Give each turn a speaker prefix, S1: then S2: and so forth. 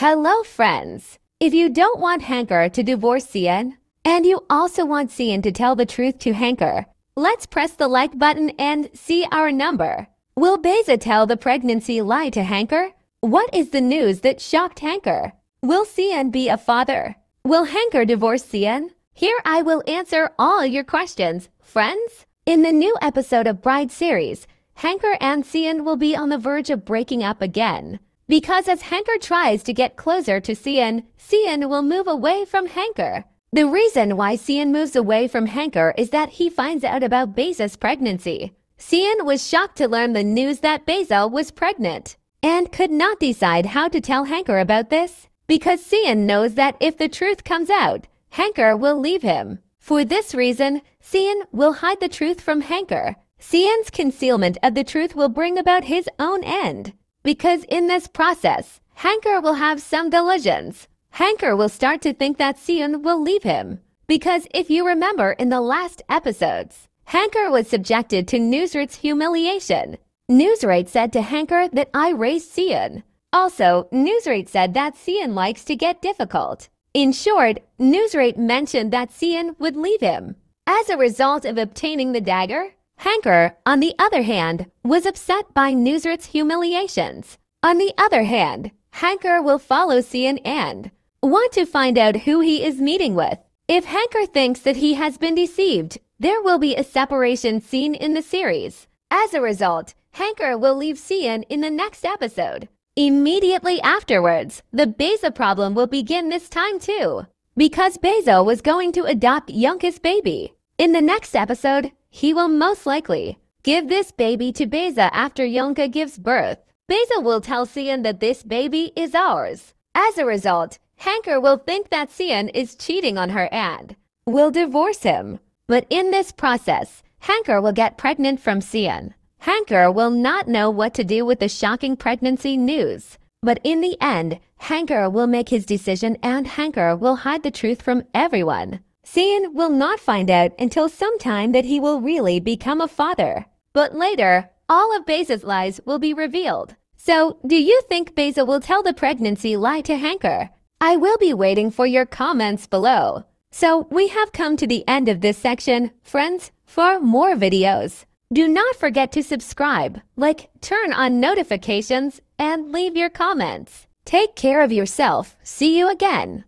S1: Hello, friends. If you don't want Hanker to divorce Cian, and you also want Cian to tell the truth to Hanker, let's press the like button and see our number. Will Beza tell the pregnancy lie to Hanker? What is the news that shocked Hanker? Will Cian be a father? Will Hanker divorce Cian? Here I will answer all your questions, friends. In the new episode of Bride series, Hanker and Cian will be on the verge of breaking up again. Because as Hanker tries to get closer to Cian, Cian will move away from Hanker. The reason why Cian moves away from Hanker is that he finds out about Beza's pregnancy. Cian was shocked to learn the news that Beza was pregnant and could not decide how to tell Hanker about this because Cian knows that if the truth comes out, Hanker will leave him. For this reason, Cian will hide the truth from Hanker. Cian's concealment of the truth will bring about his own end. Because in this process, Hanker will have some delusions. Hanker will start to think that Cian will leave him. Because if you remember in the last episodes, Hanker was subjected to Newsrate's humiliation. Newsrate said to Hanker that I raised Cian. Also, Newsrate said that Cian likes to get difficult. In short, Newsrate mentioned that Cian would leave him. As a result of obtaining the dagger, Hanker, on the other hand, was upset by Newsrit's humiliations. On the other hand, Hanker will follow Cian and want to find out who he is meeting with. If Hanker thinks that he has been deceived, there will be a separation scene in the series. As a result, Hanker will leave Cian in the next episode. Immediately afterwards, the Beza problem will begin this time too. Because Beza was going to adopt Yunka's baby. In the next episode, he will most likely give this baby to Beza after Yonka gives birth. Beza will tell Cian that this baby is ours. As a result, Hanker will think that Cian is cheating on her and will divorce him. But in this process, Hanker will get pregnant from Cian. Hanker will not know what to do with the shocking pregnancy news. But in the end, Hanker will make his decision and Hanker will hide the truth from everyone. Cian will not find out until sometime that he will really become a father. But later, all of Beza's lies will be revealed. So, do you think Beza will tell the pregnancy lie to Hanker? I will be waiting for your comments below. So, we have come to the end of this section, friends. For more videos, do not forget to subscribe, like, turn on notifications, and leave your comments. Take care of yourself. See you again.